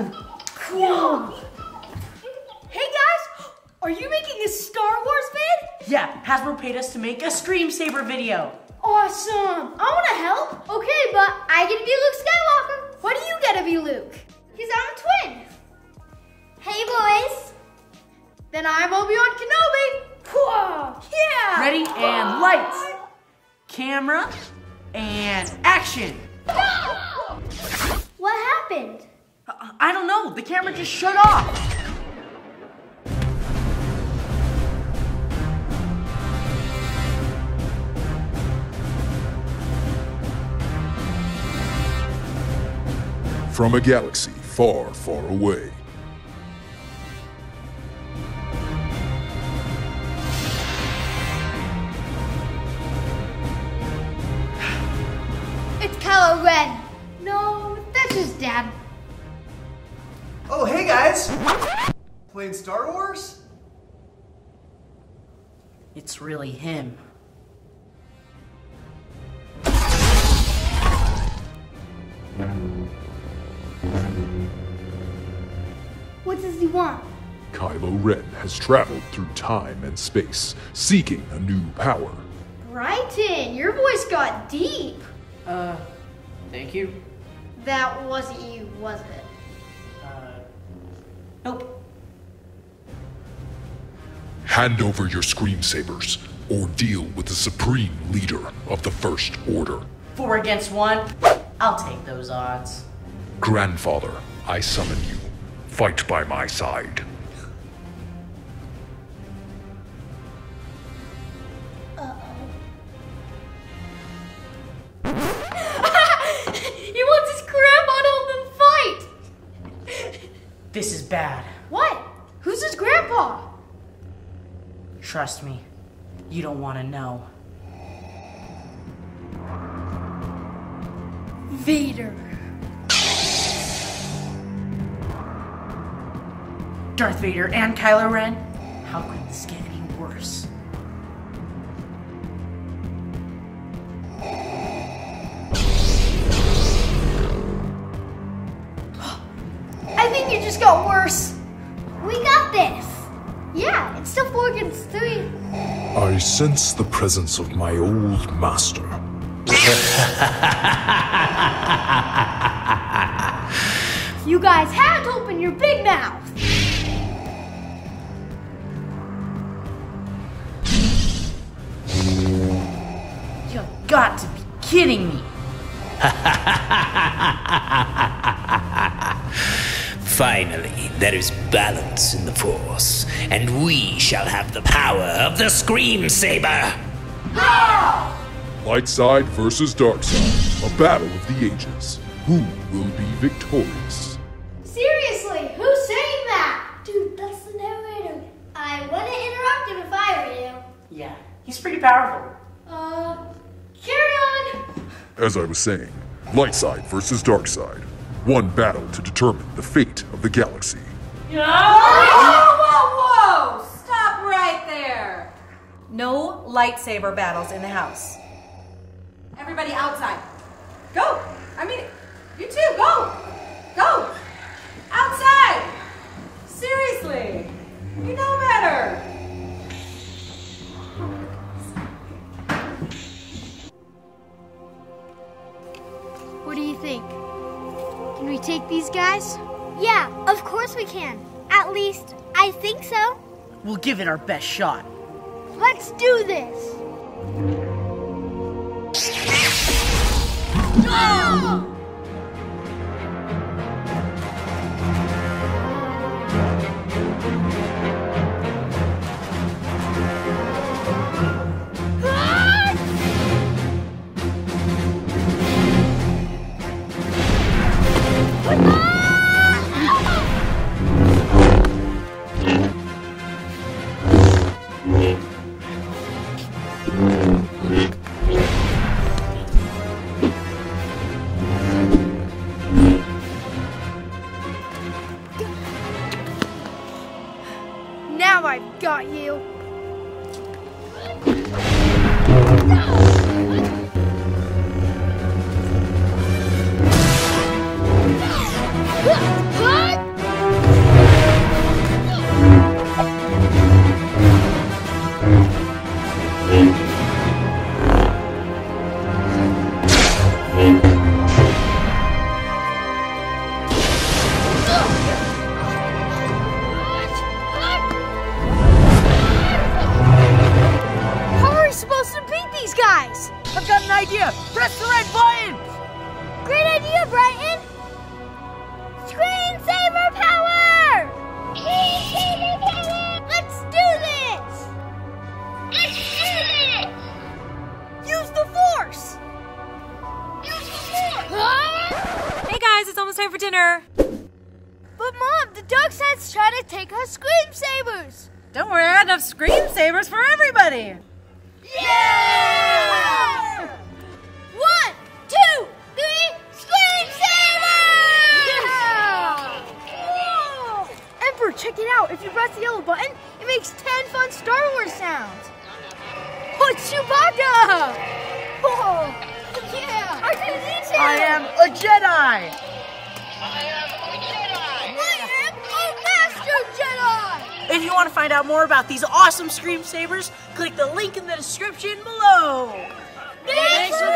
Cool. Hey guys, are you making a Star Wars vid? Yeah, Hasbro paid us to make a Scream Saber video. Awesome. I want to help. Okay, but I get to be Luke Skywalker. Why do you get to be Luke? Because I'm a twin. Hey boys. Then I'm Obi-Wan Kenobi. Whoa. Yeah. Ready and lights. Camera and action. What happened? I don't know, the camera just shut off. From a galaxy far, far away. It's Kylo Ren. It's really him. What does he want? Kylo Ren has traveled through time and space, seeking a new power. Brighton, your voice got deep. Uh, thank you. That wasn't you, was it? Hand over your scream sabers, or deal with the supreme leader of the First Order. Four against one. I'll take those odds. Grandfather, I summon you. Fight by my side. Uh-oh. He wants his grandpa to fight. This is bad. What? Who's his grandpa? Trust me, you don't want to know. Vader. Darth Vader and Kylo Ren? How could this get any worse? I think it just got it's still four against three. I sense the presence of my old master. You guys have to open your big mouth. You got to be kidding me. Finally, there is balance in the Force, and we shall have the power of the Scream Saber! Light side versus dark side. A battle of the ages. Who will be victorious? Seriously, who's saying that? Dude, that's the narrator. I wouldn't interrupt him if I were you. Yeah, he's pretty powerful. Uh, carry on. As I was saying, light side versus dark side. One battle to determine the fate of the galaxy. Whoa, whoa, whoa! Stop right there! No lightsaber battles in the house. Everybody outside. Go! I mean, you too, go! Go! Outside! Seriously! You know better! Take these guys? Yeah, of course we can. At least, I think so. We'll give it our best shot. Let's do this. Now I've idea. Press the red button. Great idea, Brighton. Scream Saber power! Scream Saber power! Let's do this! Let's do this! Use the force! Use the force! Hey guys, it's almost time for dinner. But Mom, the dark side's trying to take our scream sabers! Don't worry, I have enough scream sabers for everybody. Yeah! Check it out. If you press the yellow button, it makes 10 fun Star Wars sounds. Oh, Chewbacca! Oh, yeah! R2D2! I am a Jedi. I am a Master Jedi! If you want to find out more about these awesome scream sabers, click the link in the description below. Thanks for